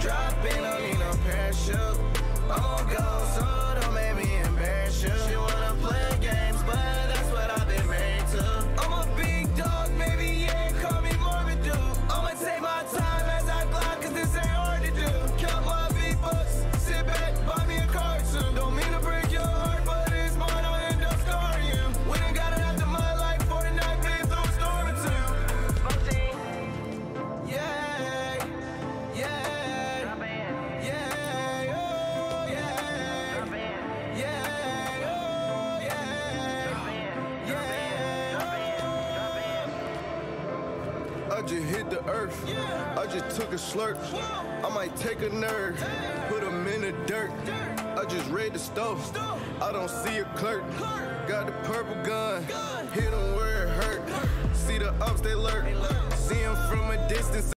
dropping I just hit the earth. I just took a slurp. I might take a nerve, put them in the dirt. I just read the stuff. I don't see a clerk. Got the purple gun, hit them where it hurt. See the ups, they lurk.